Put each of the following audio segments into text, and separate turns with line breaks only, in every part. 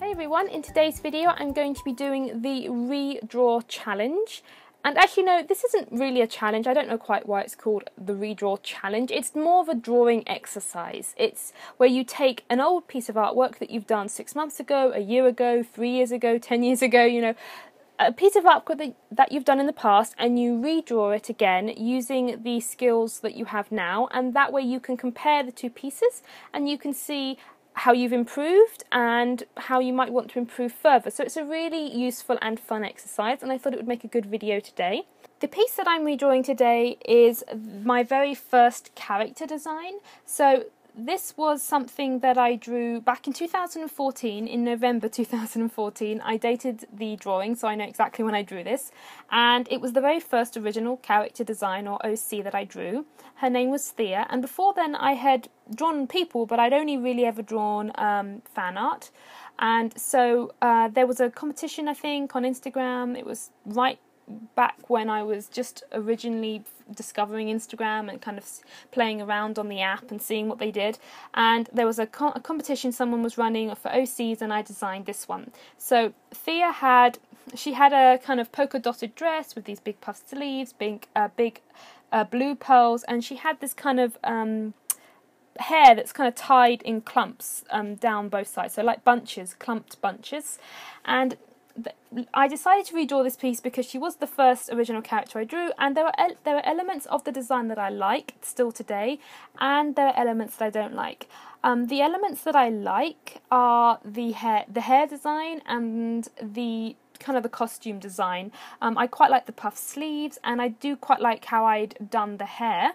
Hey everyone, in today's video I'm going to be doing the redraw challenge. And as you know this isn't really a challenge, I don't know quite why it's called the redraw challenge. It's more of a drawing exercise. It's where you take an old piece of artwork that you've done six months ago, a year ago, three years ago, ten years ago, you know, a piece of artwork that, you've done in the past and you redraw it again using the skills that you have now and that way you can compare the two pieces and you can see how you've improved and how you might want to improve further. So it's a really useful and fun exercise and I thought it would make a good video today. The piece that I'm redrawing today is my very first character design. So this was something that I drew back in 2014, in November 2014. I dated the drawing, so I know exactly when I drew this. And it was the very first original character design, or OC, that I drew. Her name was Thea, and before then I had drawn people, but I'd only really ever drawn um, fan art. And so uh, there was a competition, I think, on Instagram. It was right back when I was just originally discovering Instagram and kind of playing around on the app and seeing what they did. And there was a, co- a competition someone was running for OCs, and I designed this one. So Thea had she had a kind of polka dotted dress with these big puffed sleeves, big uh, big uh, blue pearls, and she had this kind of um, hair that's kind of tied in clumps um, down both sides, so like bunches, clumped bunches, and I decided to redraw this piece because she was the first original character I drew, and there are there are elements of the design that I like still today, and there are elements that I don't like. Um, the elements that I like are the hair, the hair design, and the kind of the costume design. Um, I quite like the puff sleeves, and I do quite like how I'd done the hair.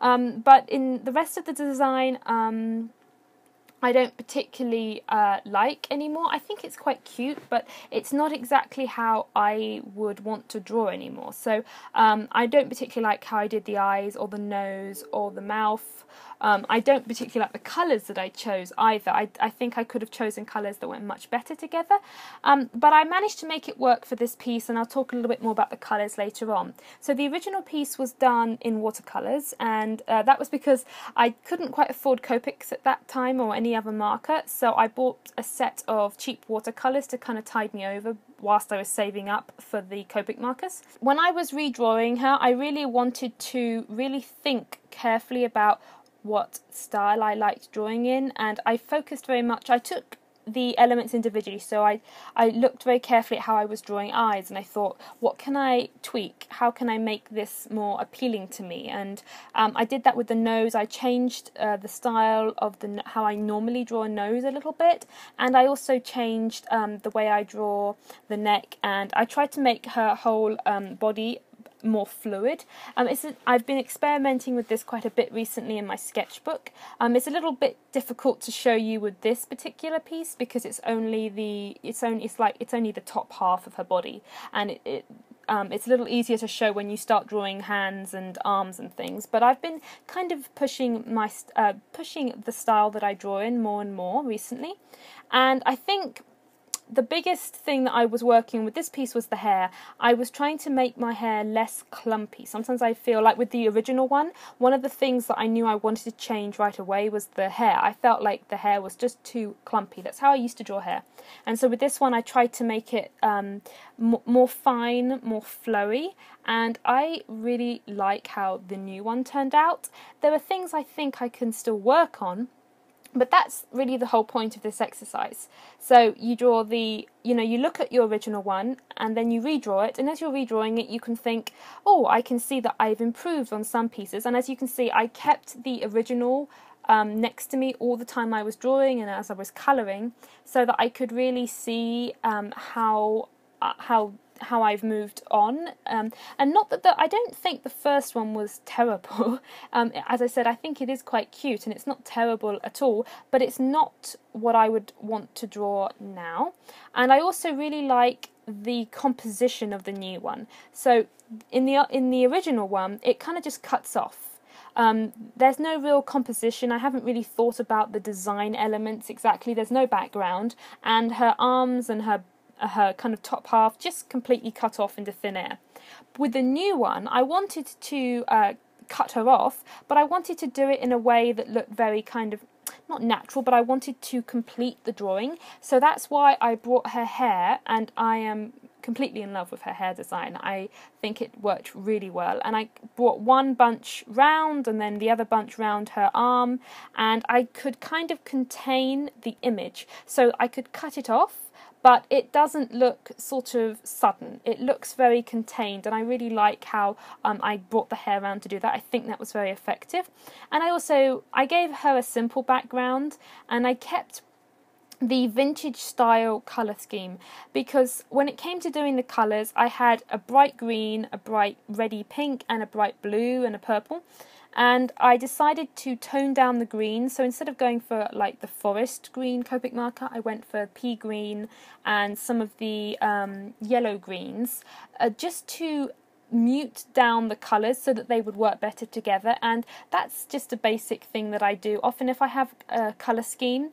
Um, but in the rest of the design, um, I don't particularly uh, like anymore. I think it's quite cute, but it's not exactly how I would want to draw anymore. So um, I don't particularly like how I did the eyes or the nose or the mouth. Um, I don't particularly like the colours that I chose either. I, I think I could have chosen colours that went much better together. Um, but I managed to make it work for this piece, and I'll talk a little bit more about the colours later on. So the original piece was done in watercolours, and uh, that was because I couldn't quite afford Copics at that time or any other marker, so I bought a set of cheap watercolours to kind of tide me over whilst I was saving up for the Copic markers. When I was redrawing her, I really wanted to really think carefully about what style I liked drawing in, and I focused very much. I took the elements individually. So I, I looked very carefully at how I was drawing eyes and I thought, what can I tweak? How can I make this more appealing to me? And um, I did that with the nose. I changed uh, the style of the how I normally draw a nose a little bit, and I also changed um, the way I draw the neck. And I tried to make her whole um, body more fluid. Um, it's a, I've been experimenting with this quite a bit recently in my sketchbook. Um, it's a little bit difficult to show you with this particular piece because it's only the it's only it's like it's only the top half of her body, and it, it um, it's a little easier to show when you start drawing hands and arms and things. But I've been kind of pushing my uh, pushing the style that I draw in more and more recently, and I think the biggest thing that I was working with this piece was the hair. I was trying to make my hair less clumpy. Sometimes I feel like with the original one, one of the things that I knew I wanted to change right away was the hair. I felt like the hair was just too clumpy. That's how I used to draw hair. And so with this one, I tried to make it um, more fine, more flowy, and I really like how the new one turned out. There are things I think I can still work on, but that's really the whole point of this exercise. So you draw the, you know, you look at your original one and then you redraw it. And as you're redrawing it, you can think, oh, I can see that I've improved on some pieces. And as you can see, I kept the original um, next to me all the time I was drawing and as I was colouring so that I could really see um, how uh, how how I've moved on. Um, and not that the, I don't think the first one was terrible. Um, as I said, I think it is quite cute and it's not terrible at all, but it's not what I would want to draw now. And I also really like the composition of the new one. So in the in the original one, it kind of just cuts off. Um, there's no real composition. I haven't really thought about the design elements exactly. There's no background, and her arms and her her kind of top half just completely cut off into thin air. With the new one, I wanted to uh, cut her off, but I wanted to do it in a way that looked very kind of not natural, but I wanted to complete the drawing. So that's why I brought her hair, and I am completely in love with her hair design. I think it worked really well. And I brought one bunch round and then the other bunch round her arm, and I could kind of contain the image. So I could cut it off but it doesn't look sort of sudden. It looks very contained, and I really like how um, I brought the hair around to do that. I think that was very effective. And I also I gave her a simple background, and I kept the vintage style colour scheme because when it came to doing the colours, I had a bright green, a bright reddy pink, and a bright blue and a purple and I decided to tone down the green. So instead of going for like the forest green Copic marker, I went for pea green and some of the um, yellow greens, uh, just to mute down the colours so that they would work better together and that's just a basic thing that I do often if I have a colour scheme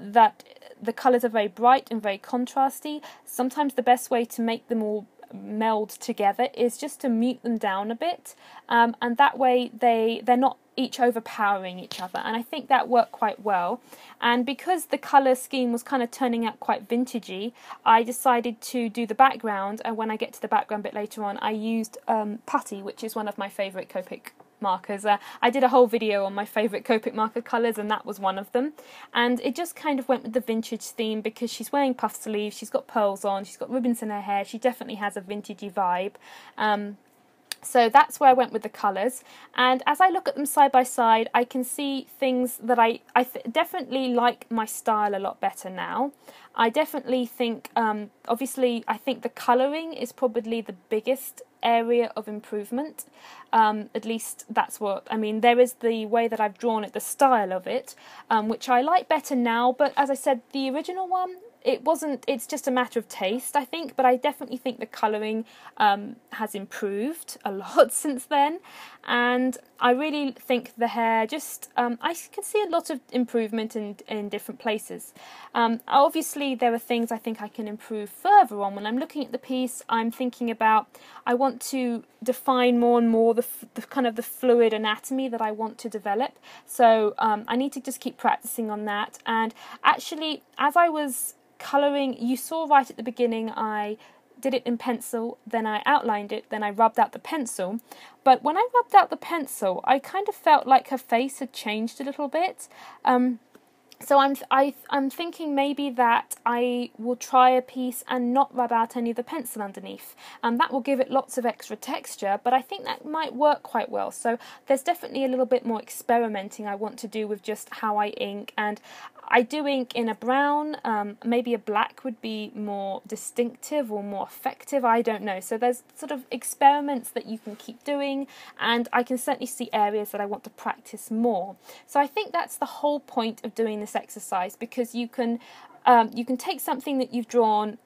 that the colours are very bright and very contrasty sometimes the best way to make them all meld together is just to mute them down a bit, um, and that way they they're not each overpowering each other. And I think that worked quite well. And because the color scheme was kind of turning out quite vintagey, I decided to do the background. And when I get to the background bit later on, I used um, putty, which is one of my favorite Copic markers. Uh, I did a whole video on my favourite Copic marker colours, and that was one of them. And it just kind of went with the vintage theme because she's wearing puff sleeves, she's got pearls on, she's got ribbons in her hair, she definitely has a vintagey vibe. Um, so that's where I went with the colours. And as I look at them side by side, I can see things that I, I definitely like my style a lot better now. I definitely think, um, obviously, I think the colouring is probably the biggest area of improvement. Um, at least that's what I mean. There is the way that I've drawn it, the style of it, um, which I like better now. But as I said, the original one it wasn't it's just a matter of taste i think but i definitely think the colouring um, has improved a lot since then. And i really think the hair just um, i can see a lot of improvement in, in different places. Um, obviously there are things i think i can improve further on. When i'm looking at the piece i'm thinking about i want to define more and more the, the kind of the fluid anatomy that i want to develop. So um, i need to just keep practicing on that. And actually as i was colouring, you saw right at the beginning I did it in pencil, then I outlined it, then I rubbed out the pencil. But when I rubbed out the pencil, I kind of felt like her face had changed a little bit. Um, so I'm I I'm thinking maybe that I will try a piece and not rub out any of the pencil underneath, and that will give it lots of extra texture. But I think that might work quite well. So there's definitely a little bit more experimenting I want to do with just how I ink, and I do ink in a brown. Um, maybe a black would be more distinctive or more effective. I don't know. So there's sort of experiments that you can keep doing, and I can certainly see areas that I want to practice more. So I think that's the whole point of doing this this exercise because you can um, you can take something that you've drawn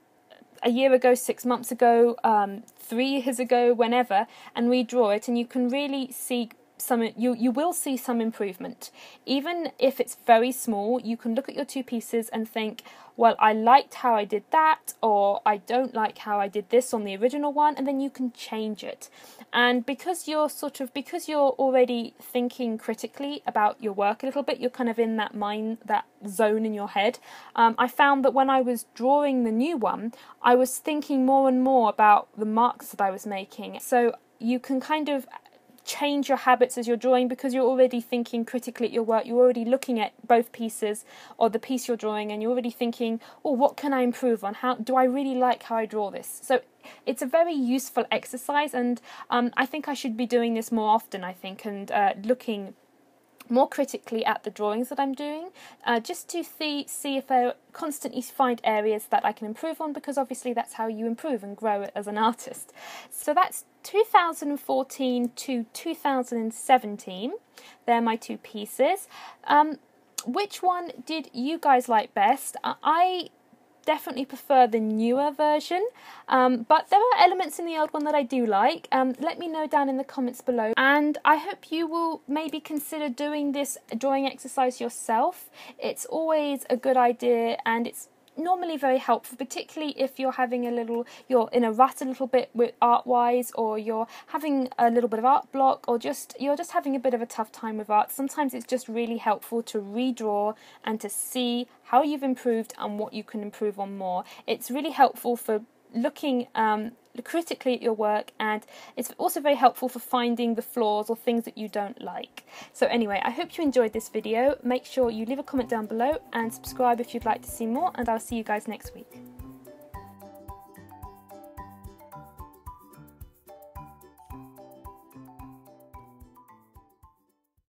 a year ago, six months ago, um, three years ago, whenever, and redraw it, and you can really see some you you will see some improvement. Even if it's very small you can look at your two pieces and think well I liked how I did that or I don't like how I did this on the original one and then you can change it. And because you're sort of because you're already thinking critically about your work a little bit you're kind of in that mind that zone in your head um, I found that when I was drawing the new one I was thinking more and more about the marks that I was making. So you can kind of change your habits as you're drawing because you're already thinking critically at your work. You're already looking at both pieces or the piece you're drawing, and you're already thinking, "Oh, what can I improve on? How do I really like how I draw this?" So it's a very useful exercise, and um, I think I should be doing this more often. I think and uh, looking more critically at the drawings that I'm doing, uh, just to see see if I constantly find areas that I can improve on, because obviously that's how you improve and grow as an artist. So that's 2014 to 2017. They're my two pieces. Um, which one did you guys like best? I definitely prefer the newer version, um, but there are elements in the old one that I do like. Um, let me know down in the comments below, and I hope you will maybe consider doing this drawing exercise yourself. It's always a good idea, and it's normally very helpful, particularly if you're having a little, you're in a rut a little bit with art wise, or you're having a little bit of art block, or just you're just having a bit of a tough time with art. Sometimes it's just really helpful to redraw and to see how you've improved and what you can improve on more. It's really helpful for looking um, critically at your work and it's also very helpful for finding the flaws or things that you don't like. So anyway, I hope you enjoyed this video. Make sure you leave a comment down below and subscribe if you'd like to see more and I'll see you guys next week.